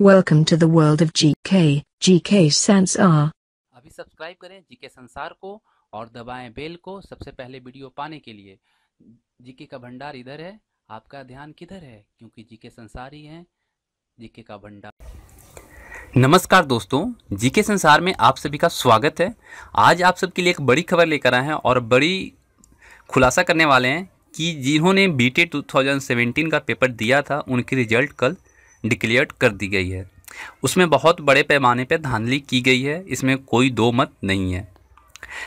Welcome to the world of GK, GK Sansar. अभी subscribe करें GK Sansar को और दबाएँ बेल को सबसे पहले वीडियो पाने के लिए। जीके का भंडार इधर है आपका ध्यान किधर है? क्योंकि जीके संसार ही है जीके का भंडार। नमस्कार दोस्तों जीके संसार में आप सभी का स्वागत है। आज आप सबके लिए एक बड़ी खबर लेकर आए हैं और बड़ी खुलासा करने वाले हैं कि जिन्होंने बी टे टू का पेपर दिया था उनके रिज़ल्ट कल डिक्लेयर कर दी गई है। उसमें बहुत बड़े पैमाने पर धांधली की गई है, इसमें कोई दो मत नहीं है।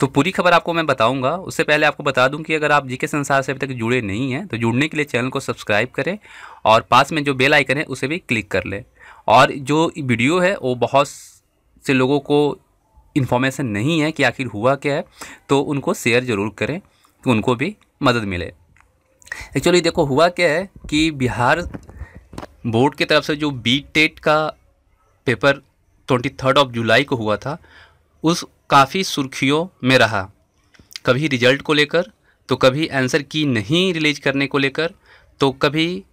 तो पूरी खबर आपको मैं बताऊँगा। उससे पहले आपको बता दूँ कि अगर आप जीके संसार से अभी तक जुड़े नहीं हैं तो जुड़ने के लिए चैनल को सब्सक्राइब करें और पास में जो बेल आइकन है, उसे भी क्लिक कर लें। और जो वीडियो है, वो बहुत से लोगों को इन्फॉर्मेशन नहीं है कि आखिर हुआ क्या है तो उनको शेयर ज़रूर करें कि उनको भी मदद मिले। एक्चुअली देखो, हुआ क्या है कि बिहार बोर्ड की तरफ़ से जो बी टेट का paper twenty third of July को हुआ था, उस काफ़ी सुर्खियों में रहा। कभी रिज़ल्ट को लेकर तो कभी आंसर की नहीं रिलीज़ करने को लेकर तो कभी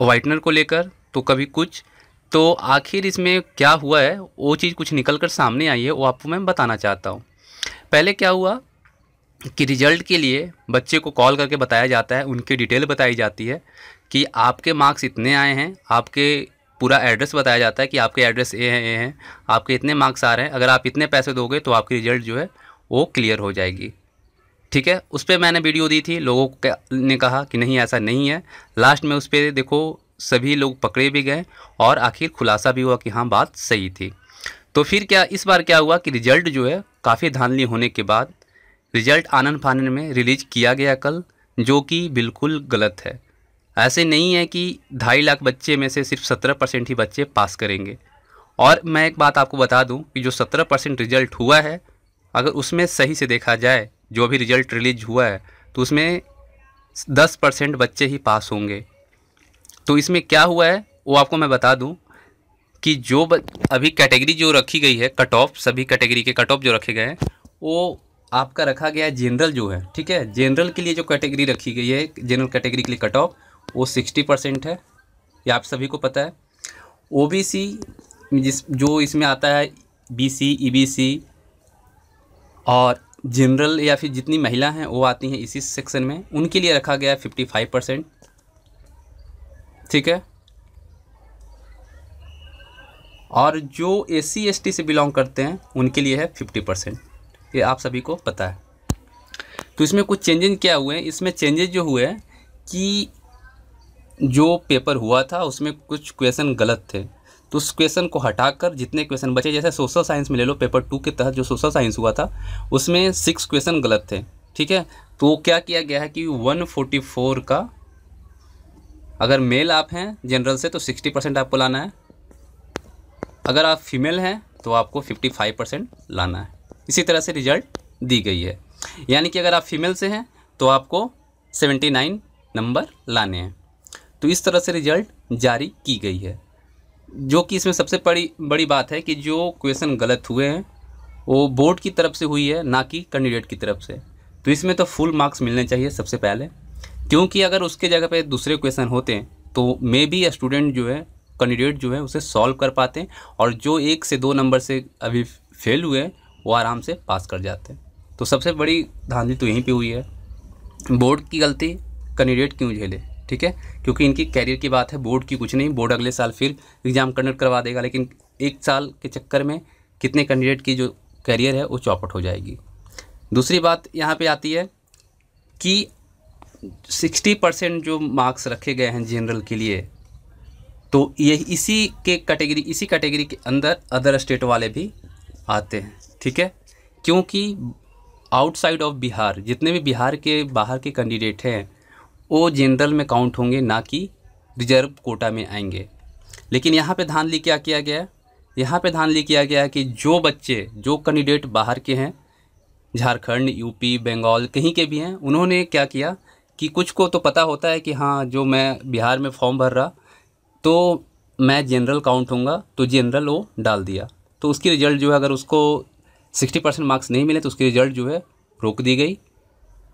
वाइटनर को लेकर तो कभी कुछ। तो आखिर इसमें क्या हुआ है, वो चीज़ कुछ निकल कर सामने आई है, वो आपको मैं बताना चाहता हूँ। पहले क्या हुआ कि रिज़ल्ट के लिए बच्चे को कॉल करके बताया जाता है, उनकी डिटेल बताई जाती है कि आपके मार्क्स इतने आए हैं, आपके पूरा एड्रेस बताया जाता है कि आपके एड्रेस ए हैं ए हैं, आपके इतने मार्क्स आ रहे हैं, अगर आप इतने पैसे दोगे तो आपकी रिज़ल्ट जो है वो क्लियर हो जाएगी। ठीक है? उस पर मैंने वीडियो दी थी, लोगों ने कहा कि नहीं, ऐसा नहीं है। लास्ट में उस पर देखो, सभी लोग पकड़े भी गए और आखिर खुलासा भी हुआ कि हाँ बात सही थी। तो फिर क्या, इस बार क्या हुआ कि रिज़ल्ट जो है काफ़ी धांधली होने के बाद रिज़ल्ट आनंद फानन में रिलीज़ किया गया कल, जो कि बिल्कुल गलत है। ऐसे नहीं है कि ढाई लाख बच्चे में से सिर्फ़ सत्रह परसेंट ही बच्चे पास करेंगे। और मैं एक बात आपको बता दूँ कि जो सत्रह परसेंट रिज़ल्ट हुआ है, अगर उसमें सही से देखा जाए, जो भी रिज़ल्ट रिलीज़ हुआ है तो उसमें दस परसेंट बच्चे ही पास होंगे। तो इसमें क्या हुआ है, वो आपको मैं बता दूँ कि जो अभी कैटेगरी जो रखी गई है कट ऑफ़ सभी कैटेगरी के कट ऑफ़ जो रखे गए हैं, वो आपका रखा गया है जनरल जो है, ठीक है? जनरल के लिए जो कैटेगरी रखी गई है जनरल कैटेगरी के लिए कट ऑफ़ वो सिक्सटी परसेंट है। ये आप सभी को पता है। ओ बी सी जिस, जो इसमें आता है B C E B C और जनरल या फिर जितनी महिला हैं, वो आती हैं इसी सेक्शन में। उनके लिए रखा गया है फिफ्टी फाइव परसेंट ठीक है? और जो एस सी एस टी से बिलोंग करते हैं, उनके लिए है फिफ्टी परसेंट ये आप सभी को पता है। तो इसमें कुछ चेंजेज क्या हुए हैं? इसमें चेंजेज जो हुए हैं कि जो पेपर हुआ था, उसमें कुछ क्वेश्चन गलत थे। तो उस क्वेश्चन को हटाकर जितने क्वेश्चन बचे, जैसे सोशल साइंस में ले लो पेपर टू के तहत जो सोशल साइंस हुआ था, उसमें सिक्स क्वेश्चन गलत थे। ठीक है? तो क्या किया गया है कि वन फोर्टी फोर का अगर मेल आप हैं जनरल से तो सिक्सटी परसेंट आपको लाना है। अगर आप फीमेल हैं तो आपको फिफ्टी फाइव परसेंट लाना है। इसी तरह से रिज़ल्ट दी गई है। यानी कि अगर आप फीमेल से हैं तो आपको सेवेंटी नाइन नंबर लाने हैं। तो इस तरह से रिज़ल्ट जारी की गई है। जो कि इसमें सबसे बड़ी बड़ी बात है कि जो क्वेश्चन गलत हुए हैं, वो बोर्ड की तरफ़ से हुई है, ना कि कैंडिडेट की तरफ़ से। तो इसमें तो फुल मार्क्स मिलने चाहिए सबसे पहले। क्योंकि अगर उसके जगह पे दूसरे क्वेश्चन होते हैं तो मे बी स्टूडेंट जो है कैंडिडेट जो है, उसे सॉल्व कर पाते। हैं और जो एक से दो नंबर से अभी फेल हुए हैं वो आराम से पास कर जाते हैं। तो सबसे बड़ी धांधली तो यहीं पे हुई है। बोर्ड की गलती कैंडिडेट क्यों झेले, ठीक है? क्योंकि इनकी कैरियर की बात है, बोर्ड की कुछ नहीं, बोर्ड अगले साल फिर एग्ज़ाम कंडक्ट करवा देगा, लेकिन एक साल के चक्कर में कितने कैंडिडेट की जो कैरियर है वो चौपट हो जाएगी। दूसरी बात यहाँ पे आती है कि सिक्सटी परसेंट जो मार्क्स रखे गए हैं जनरल के लिए तो ये इसी के कैटेगरी, इसी कैटेगरी के अंदर अदर स्टेट वाले भी आते हैं। ठीक है? क्योंकि आउटसाइड ऑफ़ बिहार, जितने भी बिहार के बाहर के कैंडिडेट हैं, वो जनरल में काउंट होंगे, ना कि रिज़र्व कोटा में आएँगे। लेकिन यहाँ पे धान ली क्या किया गया यहाँ पे धान ली किया गया कि जो बच्चे, जो कैंडिडेट बाहर के हैं, झारखंड यूपी बंगाल कहीं के भी हैं, उन्होंने क्या किया कि कुछ को तो पता होता है कि हाँ जो मैं बिहार में फॉर्म भर रहा तो मैं जनरल काउंट होऊँगा तो जनरल वो डाल दिया। तो उसकी रिज़ल्ट जो है, अगर उसको सिक्सटी परसेंट मार्क्स नहीं मिले तो उसकी रिज़ल्ट जो है रोक दी गई,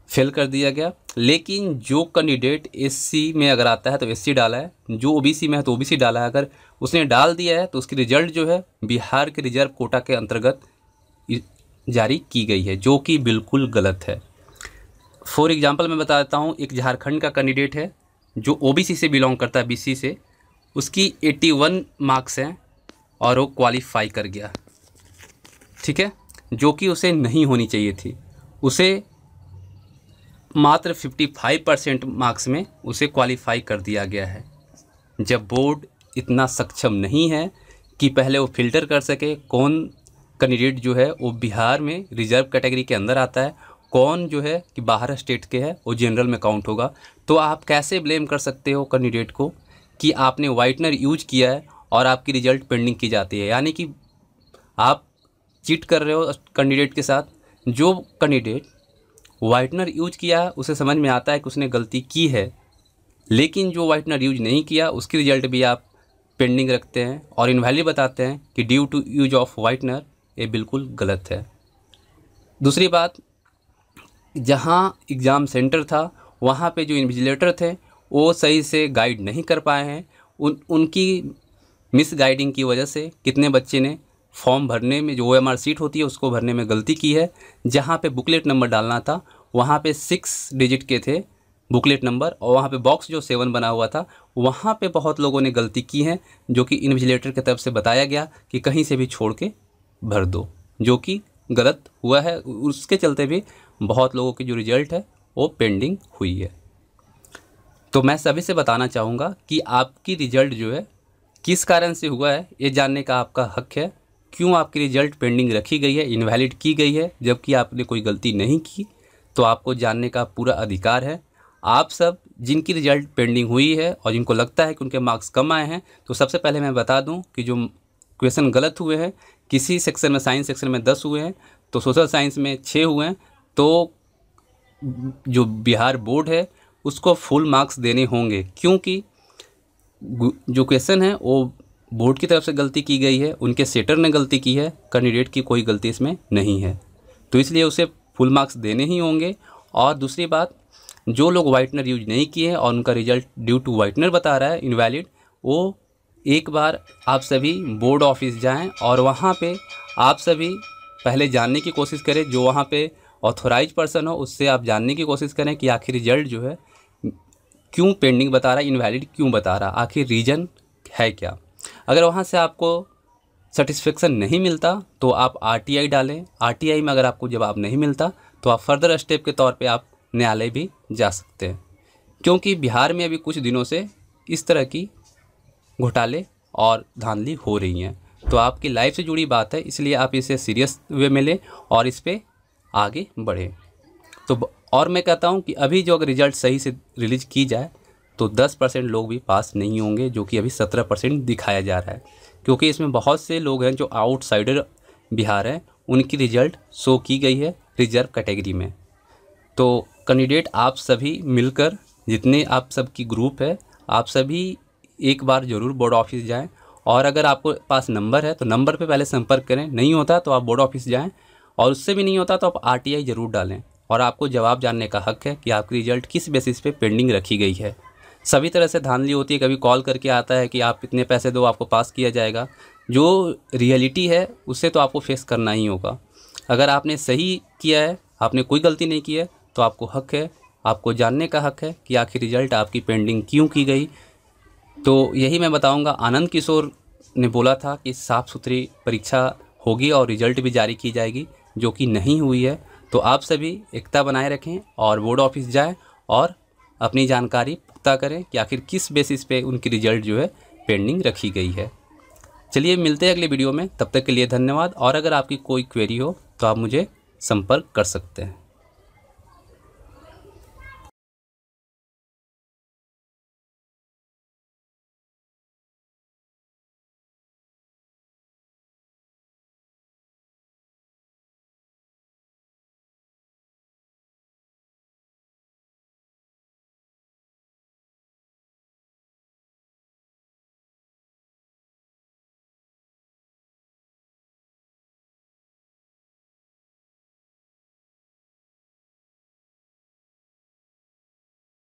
फेल कर दिया गया। लेकिन जो कैंडिडेट एससी में अगर आता है तो एससी डाला है। जो ओबीसी में है तो ओबीसी डाला है। अगर उसने डाल दिया है तो उसकी रिज़ल्ट जो है बिहार के रिज़र्व कोटा के अंतर्गत जारी की गई है, जो कि बिल्कुल गलत है। फॉर एग्जांपल मैं बता देता हूँ, एक झारखंड का कैंडिडेट है, जो ओबीसी से बिलोंग करता है बीसी से। उसकी 81 मार्क्स हैं और वो क्वालिफाई कर गया। ठीक है? जो कि उसे नहीं होनी चाहिए थी। उसे मात्र 55 परसेंट मार्क्स में उसे क्वालिफाई कर दिया गया है। जब बोर्ड इतना सक्षम नहीं है कि पहले वो फ़िल्टर कर सके, कौन कैंडिडेट जो है वो बिहार में रिज़र्व कैटेगरी के अंदर आता है, कौन जो है कि बाहर स्टेट के है, वो जनरल में काउंट होगा तो आप कैसे ब्लेम कर सकते हो कैंडिडेट को कि आपने वाइटनर यूज़ किया है और आपकी रिज़ल्ट पेंडिंग की जाती है? यानी कि आप चीट कर रहे हो कैंडिडेट के साथ। जो कैंडिडेट वाइटनर यूज़ किया है, उसे समझ में आता है कि उसने गलती की है। लेकिन जो वाइटनर यूज़ नहीं किया, उसकी रिज़ल्ट भी आप पेंडिंग रखते हैं और इनवैल्यू बताते हैं कि due to use of whitener ये बिल्कुल गलत है। दूसरी बात, जहाँ एग्ज़ाम सेंटर था, वहाँ पे जो इन्विजिलेटर थे, वो सही से गाइड नहीं कर पाए हैं। उन, उनकी मिस गाइडिंग की वजह से कितने बच्चे ने फॉर्म भरने में जो ओ एम आर सीट होती है, उसको भरने में गलती की है। जहाँ पे बुकलेट नंबर डालना था, वहाँ पे सिक्स डिजिट के थे बुकलेट नंबर, और वहाँ पे बॉक्स जो सेवन बना हुआ था, वहाँ पे बहुत लोगों ने गलती की है, जो कि इन्विजिलेटर की तरफ़ से बताया गया कि कहीं से भी छोड़ के भर दो, जो कि गलत हुआ है। उसके चलते भी बहुत लोगों की जो रिज़ल्ट है, वो पेंडिंग हुई है। तो मैं सभी से बताना चाहूँगा कि आपकी रिज़ल्ट जो है, किस कारण से हुआ है, ये जानने का आपका हक है। क्यों आपकी रिज़ल्ट पेंडिंग रखी गई है, इनवैलिड की गई है? जबकि आपने कोई गलती नहीं की तो आपको जानने का पूरा अधिकार है। आप सब जिनकी रिज़ल्ट पेंडिंग हुई है और जिनको लगता है कि उनके मार्क्स कम आए हैं तो सबसे पहले मैं बता दूँ कि जो क्वेश्चन गलत हुए हैं, किसी सेक्शन में साइंस सेक्शन में दस हुए हैं तो सोशल साइंस में छः हुए हैं तो जो बिहार बोर्ड है, उसको फुल मार्क्स देने होंगे। क्योंकि जो क्वेश्चन है, वो बोर्ड की तरफ़ से गलती की गई है, उनके सेटर ने गलती की है, कैंडिडेट की कोई गलती इसमें नहीं है। तो इसलिए उसे फुल मार्क्स देने ही होंगे। और दूसरी बात, जो लोग वाइटनर यूज़ नहीं किए और उनका रिज़ल्ट ड्यू टू वाइटनर बता रहा है इनवैलिड वो एक बार आप सभी बोर्ड ऑफ़िस जाएँ और वहाँ पे आप सभी पहले जानने की कोशिश करें, जो वहाँ पे ऑथोराइज पर्सन हो, उससे आप जानने की कोशिश करें कि आखिर रिज़ल्ट जो है, क्यों पेंडिंग बता रहा है इनवैलिड क्यों बता रहा आखिर रीज़न है क्या। अगर वहाँ से आपको सेटिस्फेक्शन नहीं मिलता तो आप आरटीआई डालें। आरटीआई में अगर आपको जवाब नहीं मिलता तो आप फर्दर स्टेप के तौर पे आप न्यायालय भी जा सकते हैं। क्योंकि बिहार में अभी कुछ दिनों से इस तरह की घोटाले और धांधली हो रही हैं। तो आपकी लाइफ से जुड़ी बात है, इसलिए आप इसे सीरियस वे में लें और इस पर आगे बढ़ें। तो और मैं कहता हूँ कि अभी जो अगर रिज़ल्ट सही से रिलीज़ की जाए तो 10 परसेंट लोग भी पास नहीं होंगे, जो कि अभी 17 परसेंट दिखाया जा रहा है। क्योंकि इसमें बहुत से लोग हैं जो आउटसाइडर बिहार हैं, उनकी रिज़ल्ट शो की गई है रिज़र्व कैटेगरी में। तो कैंडिडेट आप सभी मिलकर, जितने आप सबकी ग्रुप है, आप सभी एक बार ज़रूर बोर्ड ऑफ़िस जाएँ। और अगर आपको पास नंबर है तो नंबर पे पहले संपर्क करें। नहीं होता तो आप बोर्ड ऑफ़िस जाएँ। और उससे भी नहीं होता तो आप आरटीआई ज़रूर डालें। और आपको जवाब जानने का हक है कि आपकी रिज़ल्ट किस बेसिस पे पेंडिंग रखी गई है। सभी तरह से धांधली होती है, कभी कॉल करके आता है कि आप इतने पैसे दो, आपको पास किया जाएगा। जो रियलिटी है उससे तो आपको फेस करना ही होगा। अगर आपने सही किया है, आपने कोई गलती नहीं की है तो आपको हक है, आपको जानने का हक है कि आखिर रिज़ल्ट आपकी पेंडिंग क्यों की गई। तो यही मैं बताऊँगा। आनंद किशोर ने बोला था कि साफ़ सुथरी परीक्षा होगी और रिज़ल्ट भी जारी की जाएगी, जो कि नहीं हुई है। तो आप सभी एकता बनाए रखें और बोर्ड ऑफ़िस जाएँ और अपनी जानकारी पुख्ता करें कि आखिर किस बेसिस पे उनकी रिज़ल्ट जो है पेंडिंग रखी गई है। चलिए मिलते हैं अगले वीडियो में। तब तक के लिए धन्यवाद। और अगर आपकी कोई क्वेरी हो तो आप मुझे संपर्क कर सकते हैं।